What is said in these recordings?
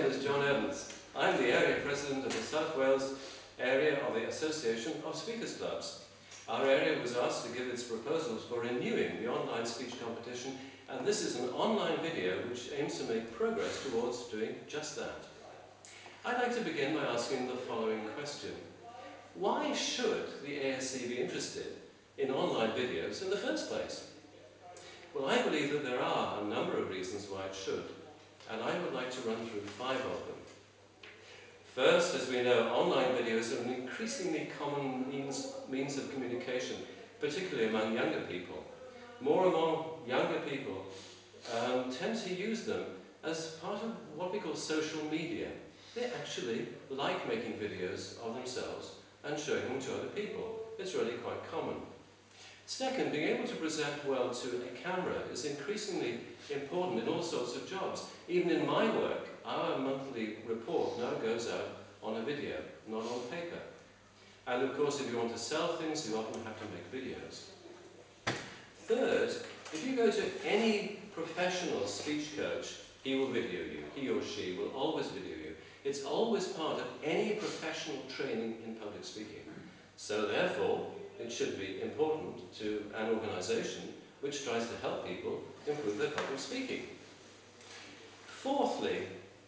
name is John Evans. I'm the area president of the South Wales area of the Association of Speakers Clubs. Our area was asked to give its proposals for renewing the online speech competition and this is an online video which aims to make progress towards doing just that. I'd like to begin by asking the following question. Why should the ASC be interested in online videos in the first place? Well, I believe that there are a number of reasons why it should, and I would like to run through five of them. First, as we know, online videos are an increasingly common means, means of communication, particularly among younger people. More more younger people um, tend to use them as part of what we call social media. They actually like making videos of themselves and showing them to other people. It's really quite common. Second, being able to present well to a camera is increasingly important in all sorts of jobs. Even in my work, our monthly report now goes out on a video, not on paper. And of course, if you want to sell things, you often have to make videos. Third, if you go to any professional speech coach, he will video you. He or she will always video you. It's always part of any professional training in public speaking. So therefore, it should be important to an organization which tries to help people improve their public speaking. Fourthly,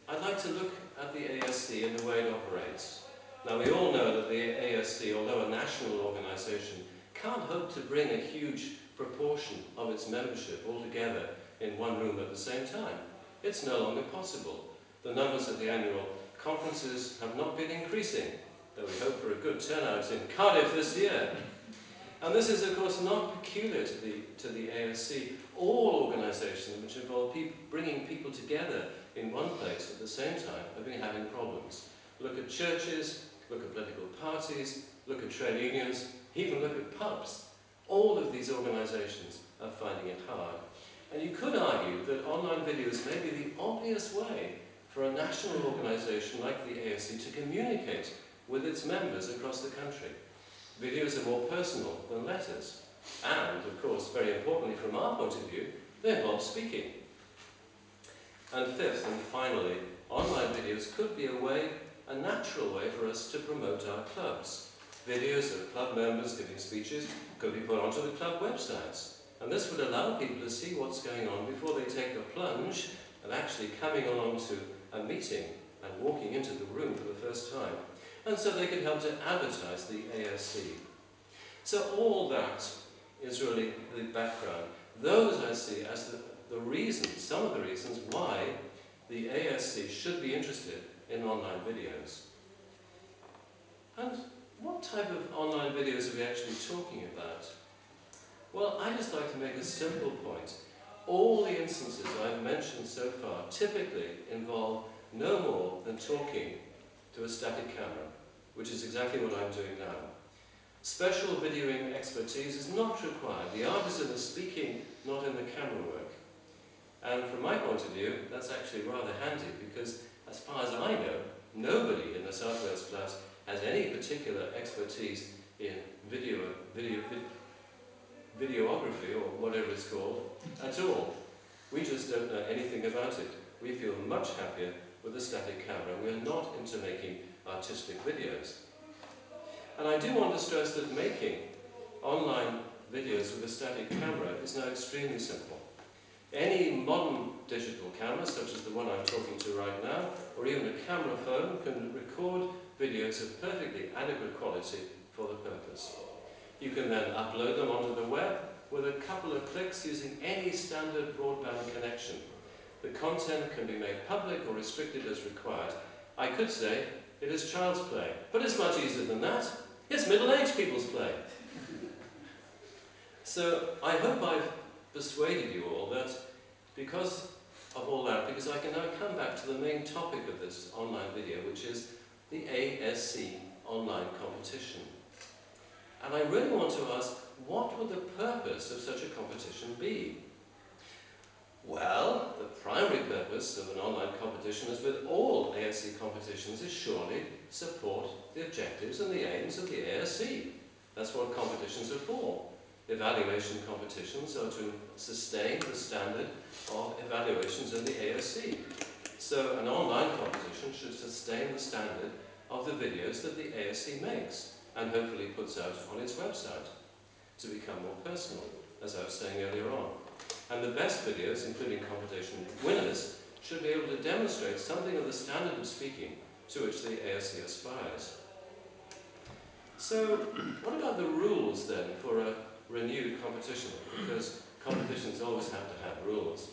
I'd like to look at the ASC and the way it operates. Now we all know that the ASC, although a national organization, can't hope to bring a huge proportion of its membership all together in one room at the same time. It's no longer possible. The numbers of the annual conferences have not been increasing, though we hope for a good turnout in Cardiff this year. And this is, of course, not peculiar to the, to the ASC. All organizations which involve bringing people together in one place at the same time have been having problems. Look at churches, look at political parties, look at trade unions, even look at pubs. All of these organizations are finding it hard. And you could argue that online videos may be the obvious way for a national organization like the ASC to communicate with its members across the country. Videos are more personal than letters. And, of course, very importantly from our point of view, they involve speaking. And fifth and finally, online videos could be a way, a natural way for us to promote our clubs. Videos of club members giving speeches could be put onto the club websites. And this would allow people to see what's going on before they take the plunge of actually coming along to a meeting and walking into the room for the first time. And so they could help to advertise the ASC. So all that is really the background. Those I see as the, the reasons, some of the reasons why the ASC should be interested in online videos. And what type of online videos are we actually talking about? Well, I just like to make a simple point. All the instances I've mentioned so far typically involve no more than talking to a static camera, which is exactly what I'm doing now. Special videoing expertise is not required. The art is speaking, not in the camera work. And from my point of view, that's actually rather handy because as far as I know, nobody in the South Wales class has any particular expertise in video, video, videography or whatever it's called at all. We just don't know anything about it. We feel much happier with a static camera. We are not into making artistic videos. And I do want to stress that making online videos with a static camera is now extremely simple. Any modern digital camera, such as the one I'm talking to right now, or even a camera phone, can record videos of perfectly adequate quality for the purpose. You can then upload them onto the web with a couple of clicks using any standard broadband connection. The content can be made public or restricted as required. I could say it is child's play, but it's much easier than that. It's middle-aged people's play. so I hope I've persuaded you all that because of all that, because I can now come back to the main topic of this online video, which is the ASC online competition. And I really want to ask, what would the purpose of such a competition be? Well, purpose of an online competition, as with all ASC competitions, is surely support the objectives and the aims of the ASC. That's what competitions are for. Evaluation competitions are to sustain the standard of evaluations in the ASC. So an online competition should sustain the standard of the videos that the ASC makes and hopefully puts out on its website to become more personal, as I was saying earlier on. And the best videos, including competition winners, should be able to demonstrate something of the standard of speaking to which the ASC aspires. So, what about the rules then for a renewed competition? Because competitions always have to have rules.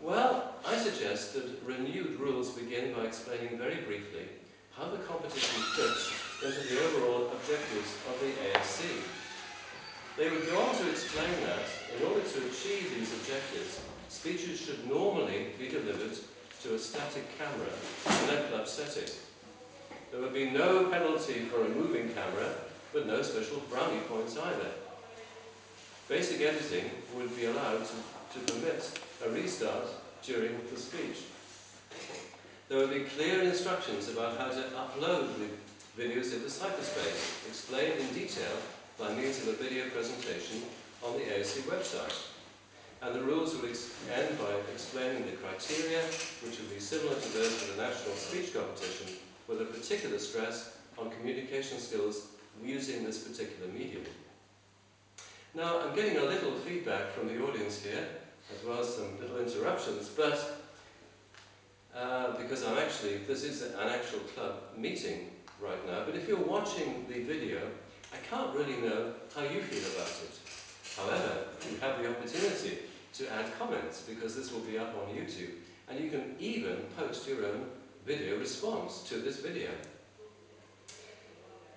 Well, I suggest that renewed rules begin by explaining very briefly how the competition fits into the overall objectives of the ASC. They would go on to explain that, in order to achieve these objectives, speeches should normally be delivered to a static camera in a club setting. There would be no penalty for a moving camera, but no special brownie points either. Basic editing would be allowed to, to permit a restart during the speech. There would be clear instructions about how to upload the videos into cyberspace, explained in detail by means of a video presentation on the ASC website. And the rules would end by explaining the criteria, which would be similar to those for the national speech competition, with a particular stress on communication skills using this particular medium. Now, I'm getting a little feedback from the audience here, as well as some little interruptions, but uh, because I'm actually, this is an actual club meeting right now, but if you're watching the video, I can't really know how you feel about it. However, you have the opportunity to add comments because this will be up on YouTube, and you can even post your own video response to this video.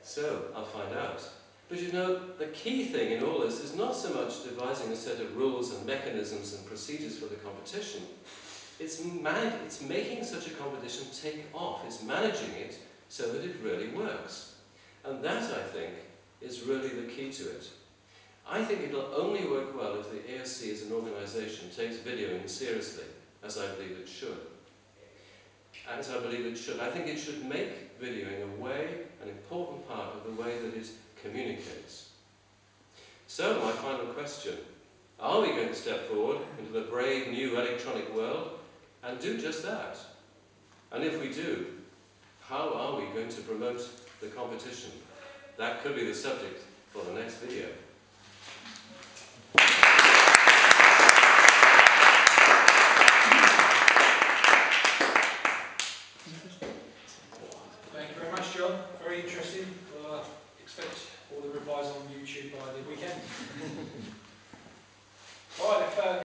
So, I'll find out. But you know, the key thing in all this is not so much devising a set of rules and mechanisms and procedures for the competition. It's, it's making such a competition take off. It's managing it so that it really works. And that, I think, is really the key to it. I think it'll only work well if the ASC as an organisation takes videoing seriously, as I believe it should as I believe it should. I think it should make videoing a way, an important part of the way that it communicates. So, my final question. Are we going to step forward into the brave new electronic world and do just that? And if we do, how are we going to promote the competition? That could be the subject for the next video.